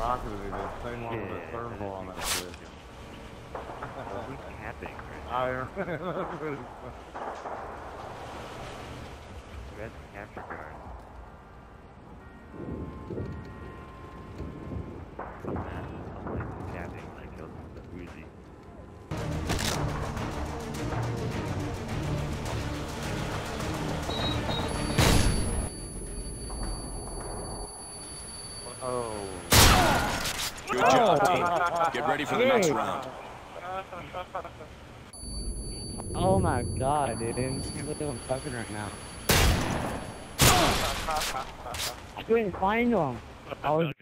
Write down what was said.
rocketed it. It's same one with the thermal on that bitch. Well, who's capping right now? I that's what it's- Who has the capture card? Some matches, I'm like capping when I killed the Uzi. Oh. Good job, team. Get ready for the next round. Oh my god, dude. I can't believe I'm fucking right now. I couldn't find them. I was